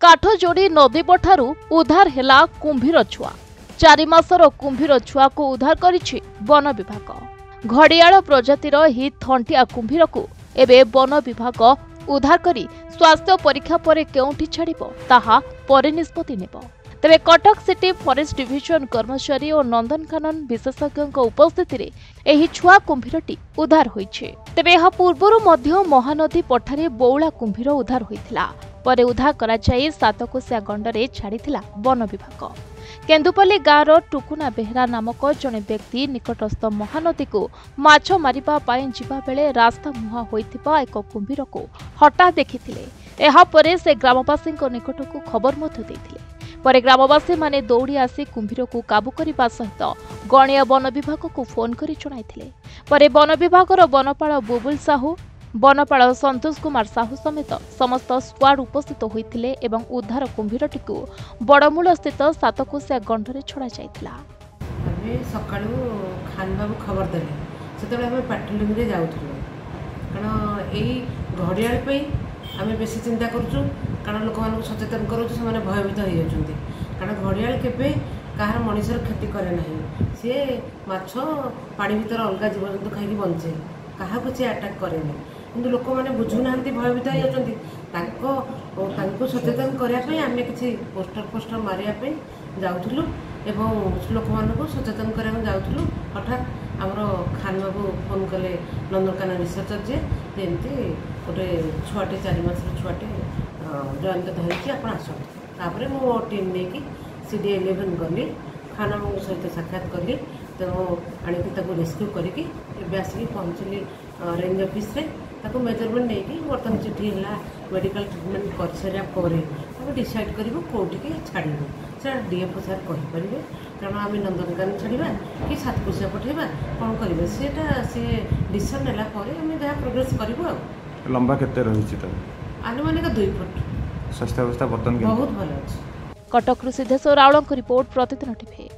କାଠଯୋଡି ନଦୀପଠାରୁ ଉଦ୍ଧାର ହେଲା କୁମ୍ଭୀର ଛୁଆ। ଚାରି ମାସର କୁମ୍ଭୀର ଛୁଆକୁ ଉଦ୍ଧାର କରିଛି ବନ ବିଭାଗ। ଘଡ଼ିଆଳ ପ୍ରଜାତିର ଏହି ଥଣ୍ଟିଆ କୁମ୍ଭୀରକୁ ଏବେ ବନ ବିଭାଗ ଉଦ୍ଧାର କରି ସ୍ୱାସ୍ଥ୍ୟ ପରୀକ୍ଷା ପରେ କେଉଁଠି ଛାଡ଼ିବ ତାହା ପରେ ନିଷ୍ପତ୍ତି ନେବ। ତେବେ କଟକ ସିଟି ଫରେଷ୍ଟ ଡିଭିଜନ କର୍ମଚାରୀ ଓ ନନ୍ଦନକାନନ ବିଶେଷଜ୍ଞଙ୍କ ଉପସ୍ଥିତିରେ ଏହି ଛୁଆ କୁମ୍ଭୀରଟି ଉଦ୍ଧାର ହୋଇଛି। ତେବେ ଏହା ପୂର୍ବରୁ ମଧ୍ୟ ମହାନଦୀ ପଠାରେ ବଉଳା କୁମ୍ଭୀର ଉଦ୍ଧାର ହୋଇଥିଲା। ପରେ ଉଦ୍ଧାର କରାଯାଇ ସାତକୋଶିଆ ଗଣ୍ଡରେ ଛାଡ଼ିଥିଲା ବନ ବିଭାଗ। କେନ୍ଦୁପଲ୍ଲୀ ଗାଁର ଟୁକୁନା ବେହେରା ନାମକ ଜଣେ ବ୍ୟକ୍ତି ନିକଟସ୍ଥ ମହାନଦୀକୁ ମାଛ ମାରିବା ପାଇଁ ଯିବା ବେଳେ ରାସ୍ତା ମୁହାଁ ହୋଇଥିବା ଏକ କୁମ୍ଭୀରକୁ ହଠାତ୍ ଦେଖିଥିଲେ। ଏହାପରେ ସେ ଗ୍ରାମବାସୀଙ୍କ ନିକଟକୁ ଖବର ମଧ୍ୟ ଦେଇଥିଲେ। ପରେ ଗ୍ରାମବାସୀମାନେ ଦୌଡ଼ି ଆସି କୁମ୍ଭୀରକୁ କାବୁ କରିବା ସହିତ ଗଣିଆ ବନ ବିଭାଗକୁ ଫୋନ୍ କରି ଜଣାଇଥିଲେ। ପରେ ବନ ବିଭାଗର ବନପାଳ ବୁବୁଲ ସାହୁ ବନପାଳ ସନ୍ତୋଷ କୁମାର ସାହୁ ସମେତ ସମସ୍ତ ସ୍କ୍ୱାଡ୍ ଉପସ୍ଥିତ ହୋଇଥିଲେ ଏବଂ ଉଦ୍ଧାର କୁମ୍ଭୀରଟିକୁ ବଡ଼ମୂଳସ୍ଥିତ ସାତକୋଶିଆ ଗଣ୍ଡରେ ଛଡ଼ାଯାଇଥିଲା ସକାଳୁ ଖାନ୍ ବାବୁ ଖବର ଦେଲେ। ସେତେବେଳେ ଆମେ ପାଟ୍ରୋଲିଂରେ ଯାଉଥିଲୁ। କାରଣ ଏଇ ଘଡ଼ିଆଳ ପାଇଁ ଆମେ ବେଶୀ ଚିନ୍ତା କରୁଛୁ। କାରଣ ଲୋକମାନଙ୍କୁ ସଚେତନ କରୁଛୁ ସେମାନେ ଭୟଭୀତ ହେଇଯାଉଛନ୍ତି। କାରଣ ଘଡ଼ିଆଳ କେବେ କାହାର ମଣିଷର କ୍ଷତି କରେ ନାହିଁ। ସିଏ ମାଛ ପାଣି ଭିତରେ ଅଲଗା ଜୀବଜନ୍ତୁ ଖାଇକି ବଞ୍ଚେ। କାହାକୁ ସିଏ ଆଟାକ୍ କରେନି। କିନ୍ତୁ ଲୋକମାନେ ବୁଝୁନାହାନ୍ତି ଭୟଭୀତ ହେଇଯାଉଛନ୍ତି। ତାଙ୍କ ତାଙ୍କୁ ସଚେତନ କରିବା ପାଇଁ ଆମେ କିଛି ପୋଷ୍ଟର ଫୋଷ୍ଟର ମାରିବା ପାଇଁ ଯାଉଥିଲୁ ଏବଂ ଲୋକମାନଙ୍କୁ ସଚେତନ କରିବା ପାଇଁ ଯାଉଥିଲୁ। ହଠାତ୍ ଆମର ଖାନ୍ ବାବୁ ଫୋନ୍ କଲେ ନନ୍ଦନକାନନ ରିସର୍ଚ୍ଚର ଯେ ଯେ ଏମିତି ଗୋଟେ ଛୁଆଟେ ଚାରି ମାସର ଛୁଆଟେ ଜୟନ୍ତ ଧରିକି ଆପଣ ଆସନ୍ତୁ। ତାପରେ ମୁଁ ମୋ ଟିମ୍ ନେଇକି ସି ଡି ଇଲେଭେନ୍ ଗଲି। ଖାନ୍ ବାବୁଙ୍କ ସହିତ ସାକ୍ଷାତ କଲି ତେଣୁ ଆଣିକି ତାକୁ ରେସ୍କ୍ୟୁ କରିକି ଏବେ ଆସିକି ପହଞ୍ଚିଲି ରେଞ୍ଜ ଅଫିସରେ ତାକୁ ମେଜରମେଣ୍ଟ ନେଇକି ବର୍ତ୍ତମାନ ଚିଠି ହେଲା ମେଡ଼ିକାଲ ଟ୍ରିଟମେଣ୍ଟ କରିସାରିବା ପରେ ଆମେ ଡିସାଇଡ଼୍ କରିବୁ କେଉଁଠିକି ଛାଡ଼ିବୁ। ସେଟା ଡିଏଫ୍ଓ ସାର୍ କହିପାରିବେ? କାରଣ ଆମେ ନନ୍ଦନକାନନ ଛାଡ଼ିବା କି ସାତକୋଶିଆ ପଠାଇବା? କ'ଣ କରିବା? ସେଇଟା ସେ ଡିସିସନ୍ ନେଲା ପରେ ଆମେ ଯାହା ପ୍ରୋଗ୍ରେସ୍ କରିବୁ ଆଉ। ଲମ୍ବା କେତେ ରହିଛି ତାର ଆନୁମାନିକ ଦୁଇ ଫୁଟ ସ୍ୱାସ୍ଥ୍ୟ ଅବସ୍ଥା ବର୍ତ୍ତମାନ କେମିତି? ବହୁତ ଭଲ ଅଛି। କଟକରୁ ସିଦ୍ଧେଶ୍ୱର ରାଉଳଙ୍କ ରିପୋର୍ଟ ପ୍ରତିଦିନ ଟିଭି